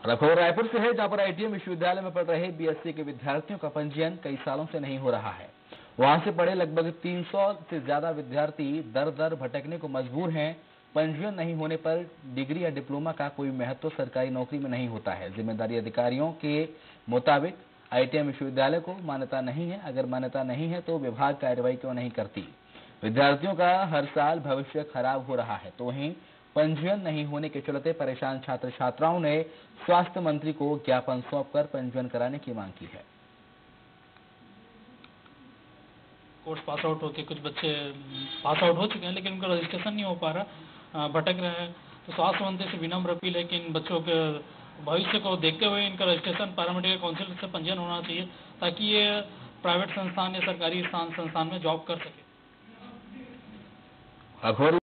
खबर रायपुर से है, जहाँ पर आईटीएम विश्वविद्यालय में पढ़ रहे बीएससी के विद्यार्थियों का पंजीयन कई सालों से नहीं हो रहा है। वहाँ से पढ़े लगभग 300 से ज़्यादा विद्यार्थी दर दर भटकने को मजबूर हैं। पंजीयन नहीं होने पर डिग्री या डिप्लोमा का कोई महत्व सरकारी नौकरी में नहीं होता है। ज़िम्मेदारी अधिकारियों के मुताबिक आईटीएम विश्वविद्यालय को मान्यता नहीं है। अगर मान्यता नहीं है तो विभाग कार्रवाई क्यों नहीं करती? विद्यार्थियों का हर साल भविष्य खराब हो रहा है तो वहीं पंजीयन नहीं होने के चलते परेशान छात्र छात्राओं ने स्वास्थ्य मंत्री को ज्ञापन सौंपकर पंजीयन कराने की मांग की है। कोर्स पास आउट होके कुछ बच्चे पास आउट हो चुके हैं लेकिन उनका रजिस्ट्रेशन नहीं हो पा रहा भटक रहे हैं। तो स्वास्थ्य मंत्री से विनम्र अपील है कि इन बच्चों के भविष्य को देखते हुए इनका रजिस्ट्रेशन पैरामेडिकल काउंसिल से पंजीयन होना चाहिए ताकि ये प्राइवेट संस्थान या सरकारी संस्थान में जॉब कर सके।